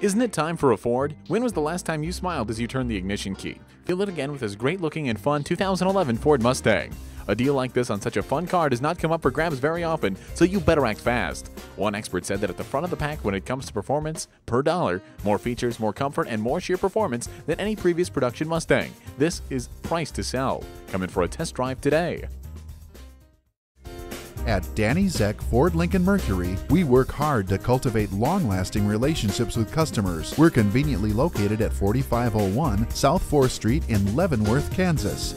Isn't it time for a Ford? When was the last time you smiled as you turned the ignition key? Feel it again with this great looking and fun 2011 Ford Mustang. A deal like this on such a fun car does not come up for grabs very often, so you better act fast. One expert said that at the front of the pack when it comes to performance, per dollar, more features, more comfort, and more sheer performance than any previous production Mustang. This is price to sell. Come in for a test drive today. At Danny Zeck Ford Lincoln Mercury, we work hard to cultivate long lasting relationships with customers. We're conveniently located at 4501 South 4th Street in Leavenworth, Kansas.